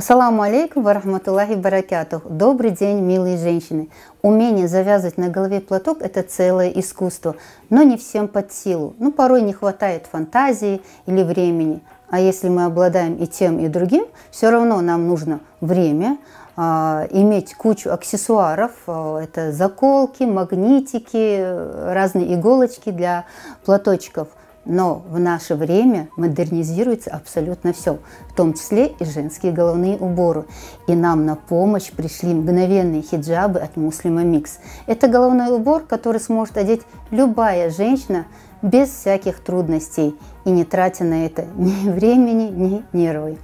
Ассаламу алейкум варахматуллахи баракятух. Добрый день, милые женщины. Умение завязывать на голове платок – это целое искусство, но не всем под силу. Ну, порой не хватает фантазии или времени. А если мы обладаем и тем, и другим, все равно нам нужно время, а, иметь кучу аксессуаров, а, это заколки, магнитики, разные иголочки для платочков – но в наше время модернизируется абсолютно все, в том числе и женские головные уборы. И нам на помощь пришли мгновенные хиджабы от Муслима Микс. Это головной убор, который сможет одеть любая женщина без всяких трудностей и не тратя на это ни времени, ни нервы.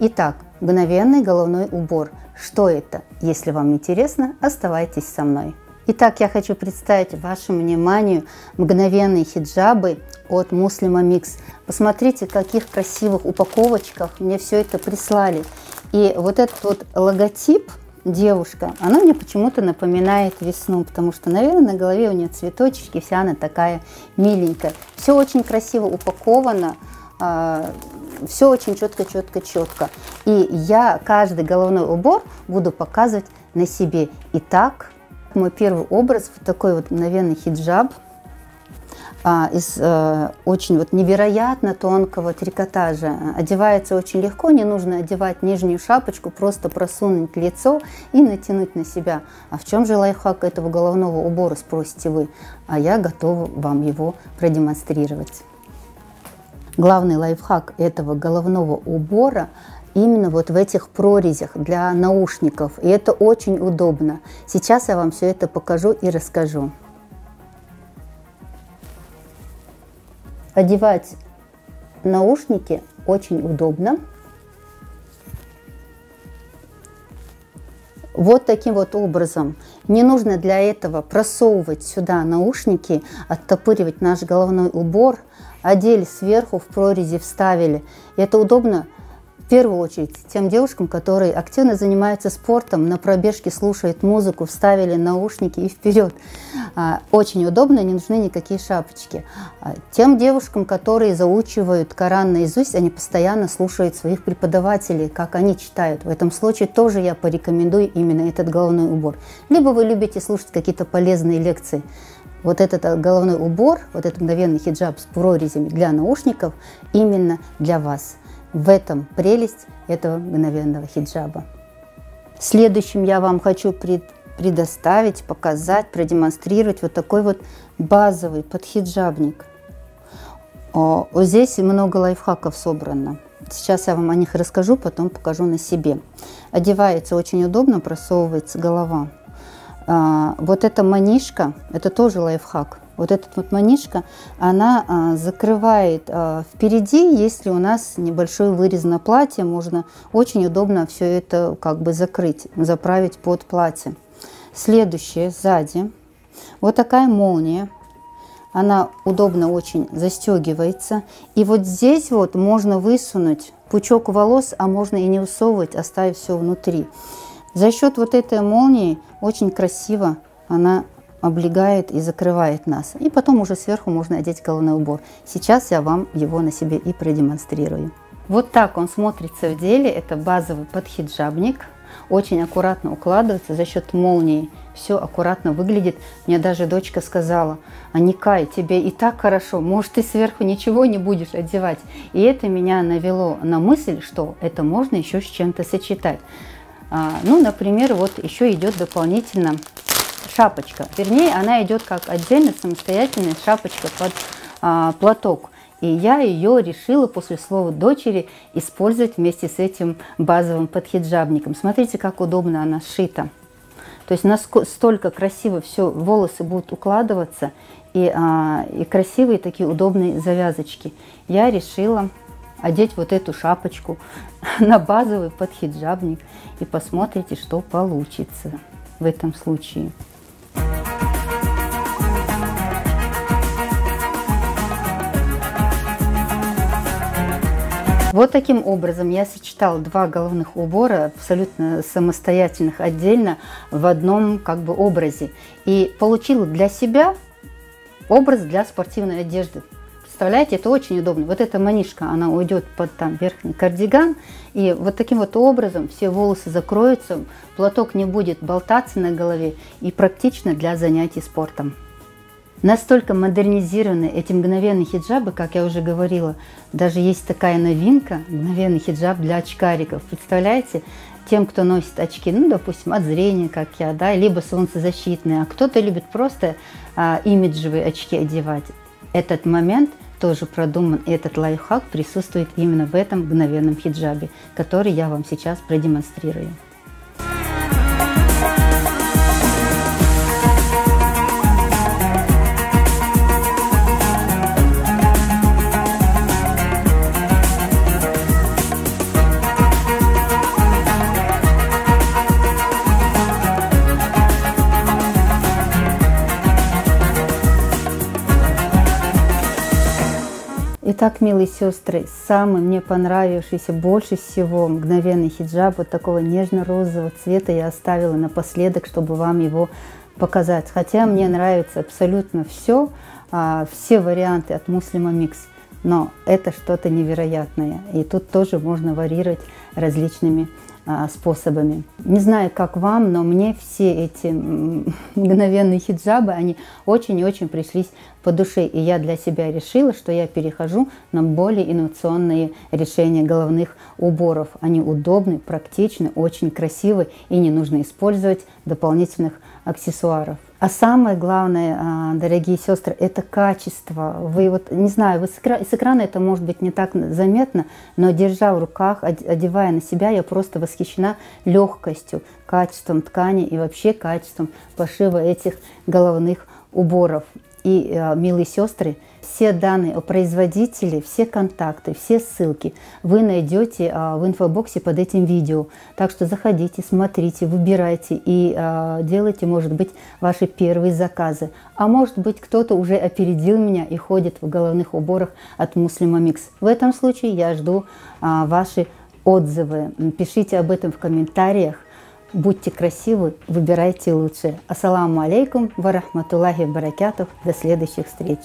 Итак, мгновенный головной убор. Что это? Если вам интересно, оставайтесь со мной. Итак, я хочу представить вашему вниманию мгновенные хиджабы от Муслима Микс. Посмотрите, каких красивых упаковочках мне все это прислали. И вот этот вот логотип девушка, она мне почему-то напоминает весну, потому что, наверное, на голове у нее цветочки, вся она такая миленькая. Все очень красиво упаковано, а, все очень четко, четко, четко. И я каждый головной убор буду показывать на себе. Итак, мой первый образ, вот такой вот мгновенный хиджаб а, из а, очень вот невероятно тонкого трикотажа. Одевается очень легко, не нужно одевать нижнюю шапочку, просто просунуть лицо и натянуть на себя. А в чем же лайфхак этого головного убора, спросите вы? А я готова вам его продемонстрировать. Главный лайфхак этого головного убора именно вот в этих прорезях для наушников. И это очень удобно. Сейчас я вам все это покажу и расскажу. Одевать наушники очень удобно. Вот таким вот образом. Не нужно для этого просовывать сюда наушники, оттопыривать наш головной убор. Одели сверху, в прорези вставили. Это удобно в первую очередь тем девушкам, которые активно занимаются спортом, на пробежке слушают музыку, вставили наушники и вперед. А, очень удобно, не нужны никакие шапочки. А, тем девушкам, которые заучивают Коран наизусть, они постоянно слушают своих преподавателей, как они читают. В этом случае тоже я порекомендую именно этот головной убор. Либо вы любите слушать какие-то полезные лекции. Вот этот головной убор, вот этот мгновенный хиджаб с прорезями для наушников именно для вас – в этом прелесть этого мгновенного хиджаба. Следующим я вам хочу пред, предоставить, показать, продемонстрировать вот такой вот базовый подхиджабник. О, вот здесь много лайфхаков собрано. Сейчас я вам о них расскажу, потом покажу на себе. Одевается очень удобно, просовывается голова. А, вот эта манишка, это тоже лайфхак вот эта вот манишка, она а, закрывает а, впереди, если у нас небольшой вырез на платье, можно очень удобно все это как бы закрыть, заправить под платье. Следующее сзади, вот такая молния, она удобно очень застегивается. И вот здесь вот можно высунуть пучок волос, а можно и не высовывать, оставив все внутри. За счет вот этой молнии очень красиво она облегает и закрывает нас. И потом уже сверху можно одеть головной убор. Сейчас я вам его на себе и продемонстрирую. Вот так он смотрится в деле. Это базовый подхиджабник. Очень аккуратно укладывается за счет молнии. Все аккуратно выглядит. Мне даже дочка сказала, Аникай, тебе и так хорошо, может ты сверху ничего не будешь одевать. И это меня навело на мысль, что это можно еще с чем-то сочетать. А, ну, например, вот еще идет дополнительно шапочка. Вернее, она идет как отдельно самостоятельная шапочка под а, платок. И я ее решила после слова дочери использовать вместе с этим базовым подхиджабником. Смотрите, как удобно она сшита. То есть настолько красиво все, волосы будут укладываться, и, а, и красивые такие удобные завязочки. Я решила одеть вот эту шапочку на базовый подхиджабник и посмотрите, что получится в этом случае. Вот таким образом я сочетала два головных убора, абсолютно самостоятельных, отдельно, в одном как бы образе. И получила для себя образ для спортивной одежды. Представляете, это очень удобно. Вот эта манишка, она уйдет под там верхний кардиган, и вот таким вот образом все волосы закроются, платок не будет болтаться на голове и практично для занятий спортом. Настолько модернизированы эти мгновенные хиджабы, как я уже говорила. Даже есть такая новинка, мгновенный хиджаб для очкариков. Представляете, тем, кто носит очки, ну, допустим, от зрения, как я, да, либо солнцезащитные, а кто-то любит просто а, имиджевые очки одевать. Этот момент тоже продуман, и этот лайфхак присутствует именно в этом мгновенном хиджабе, который я вам сейчас продемонстрирую. Итак, милые сестры, самый мне понравившийся больше всего мгновенный хиджаб вот такого нежно-розового цвета я оставила напоследок, чтобы вам его показать. Хотя мне нравится абсолютно все, а, все варианты от Муслима Микс. Но это что-то невероятное. И тут тоже можно варьировать различными способами. Не знаю, как вам, но мне все эти мгновенные хиджабы, они очень и очень пришлись по душе. И я для себя решила, что я перехожу на более инновационные решения головных уборов. Они удобны, практичны, очень красивы и не нужно использовать дополнительных аксессуаров. А самое главное, а, дорогие сестры, это качество. Вы вот, не знаю, вы с, экрана это может быть не так заметно, но держа в руках, одевая на себя, я просто восхищена легкостью, качеством ткани и вообще качеством пошива этих головных уборов. И, а, милые сестры, все данные о производителе, все контакты, все ссылки вы найдете а, в инфобоксе под этим видео. Так что заходите, смотрите, выбирайте и а, делайте, может быть, ваши первые заказы. А может быть, кто-то уже опередил меня и ходит в головных уборах от Муслима Микс. В этом случае я жду ваши отзывы. Пишите об этом в комментариях. Будьте красивы, выбирайте лучше. Ассаламу алейкум, ва рахматуллахи баракатух. До следующих встреч.